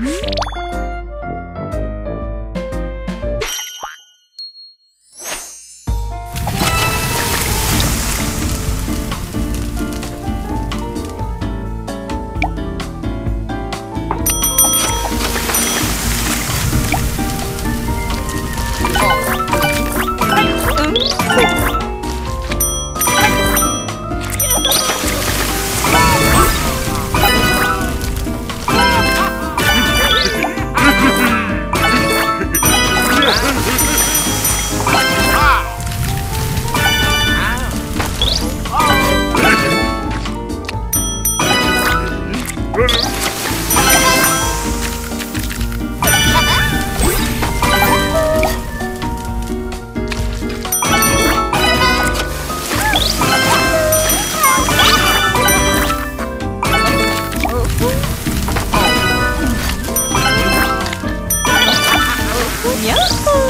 Música Yahoo!